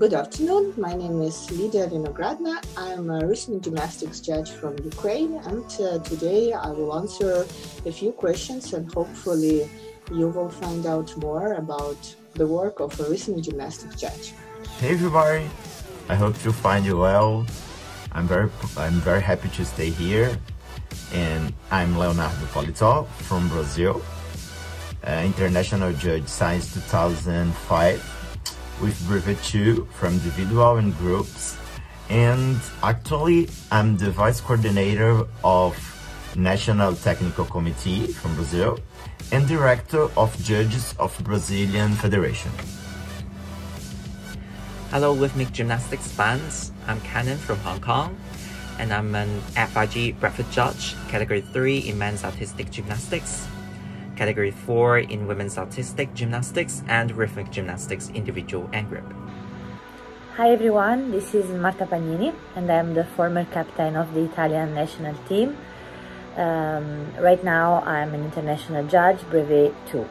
good afternoon. My name is Lidia Vynogradna. I'm a rhythmic gymnastics judge from Ukraine, and uh, today I will answer a few questions and hopefully you will find out more about the work of a rhythmic gymnastics judge. Hey everybody, I hope you find you well. I'm very I'm very happy to stay here, and I'm Leonardo Palitot from Brazil, uh, international judge since 2005 with Brevet 2 from individual and groups. And actually, I'm the vice coordinator of National Technical Committee from Brazil and director of Judges of Brazilian Federation. Hello, Rhythmic Gymnastics fans. I'm Canaan from Hong Kong, and I'm an FIG Brevet judge, category 3 in men's artistic gymnastics. Category 4 in women's artistic gymnastics and rhythmic gymnastics individual and group. Hi everyone, this is Marta Pagnini and I'm the former captain of the Italian national team. Um, right now I'm an international judge, Brevet 2.